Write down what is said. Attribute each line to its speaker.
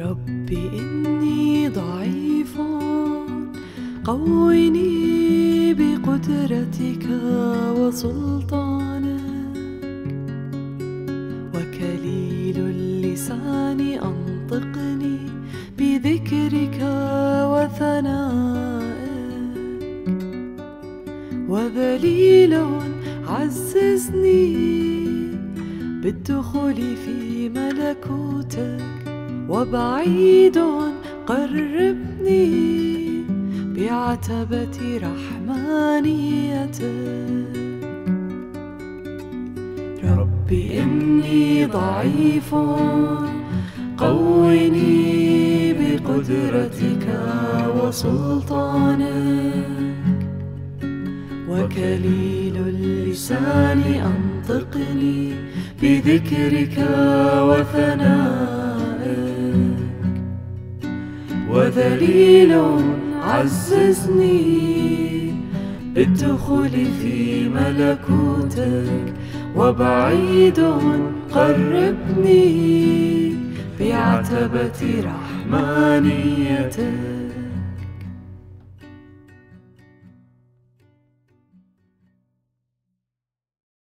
Speaker 1: ربي إني ضعيف. قويني بقدرتك وسلطانك. وكليل اللسان أنطقني بذكرك وثنائك. وذليل عززني بالدخول في ملكوتك. وبعيد قربني بعتبة رحمانيتك ربي إني ضعيف قوّني بقدرتك وسلطانك. وكليل اللسان أنطقني بذكرك وثنائك وذليل عززني بالدخول في ملكوتك وبعيد قربني بعتبة رحمانيتك.